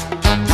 Thank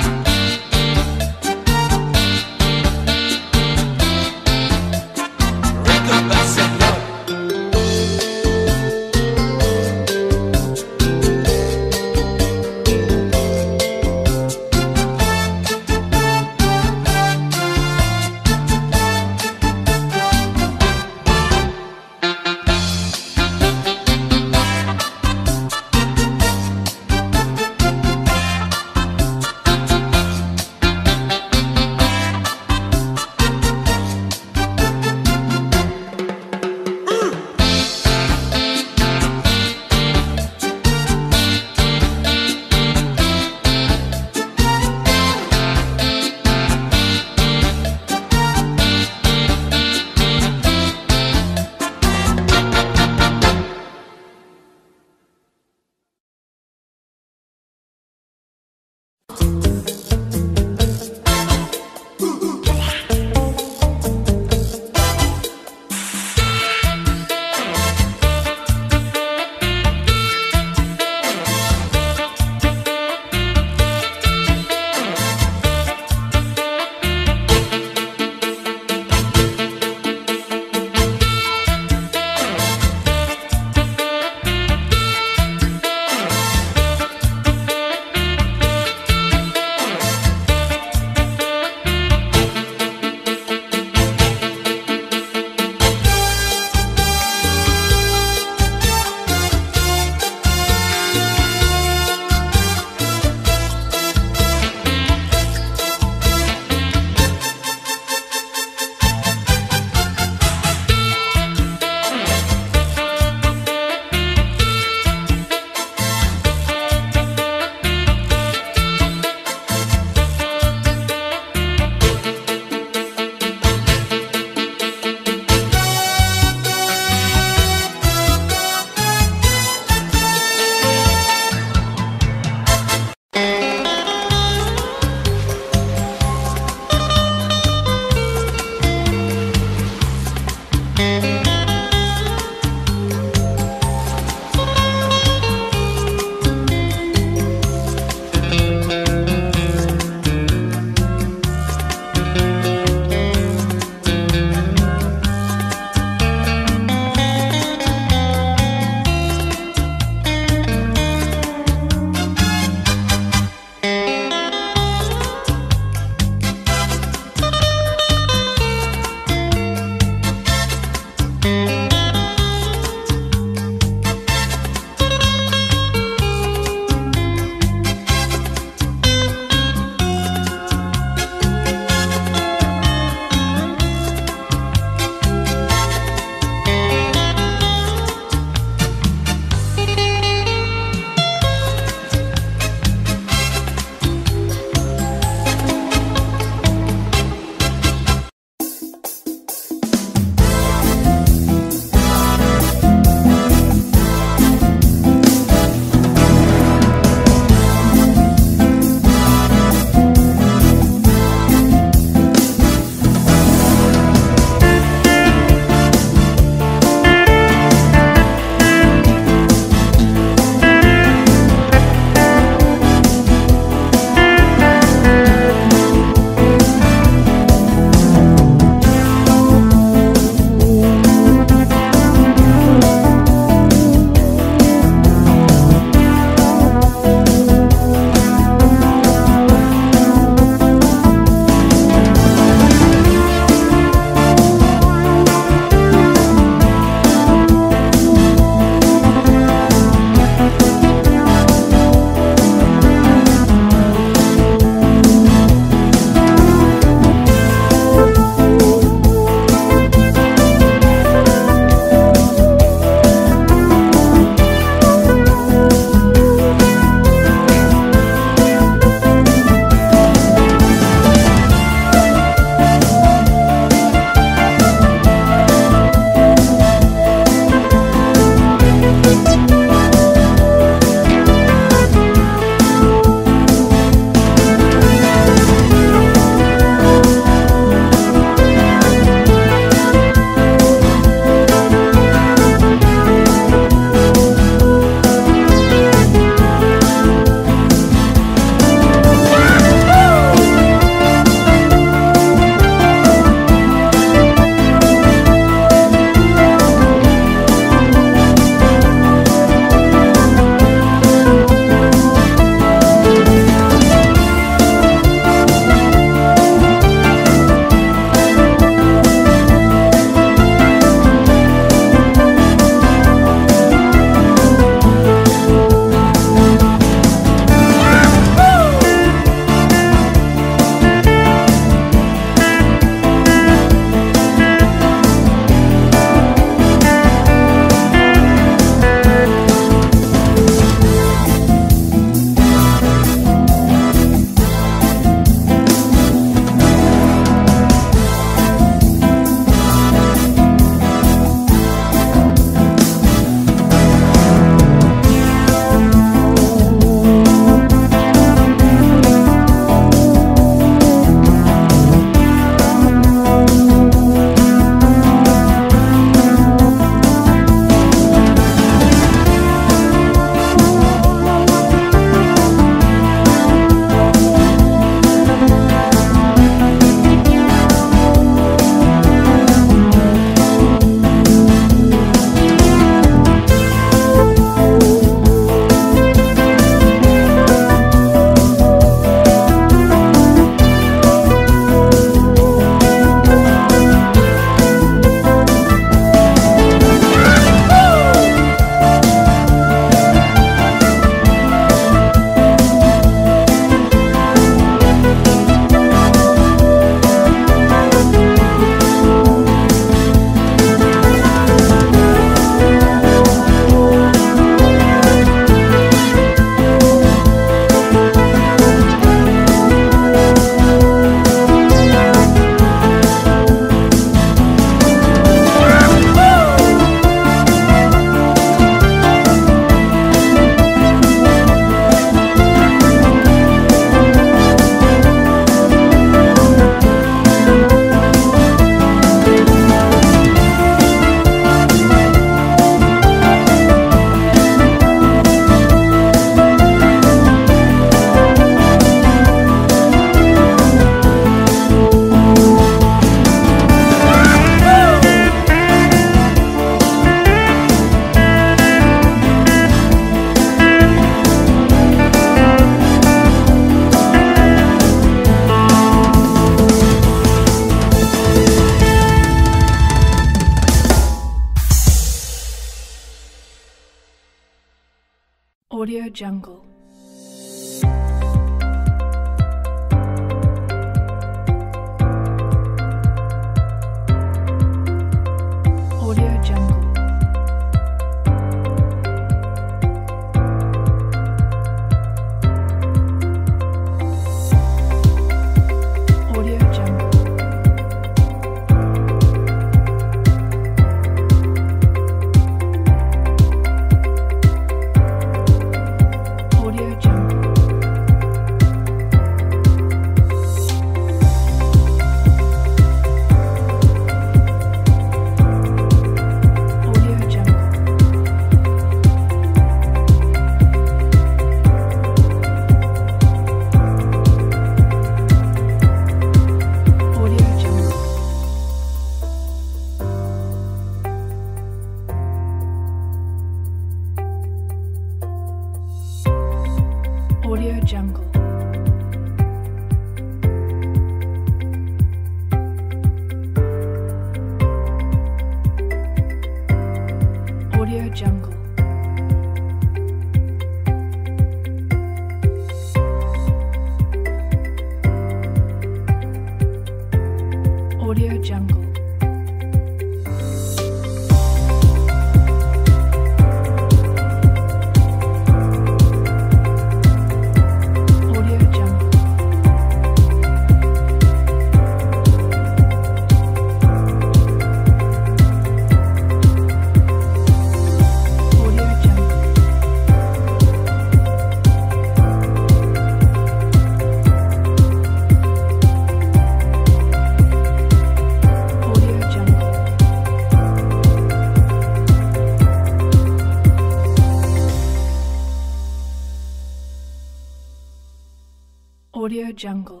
Jungle.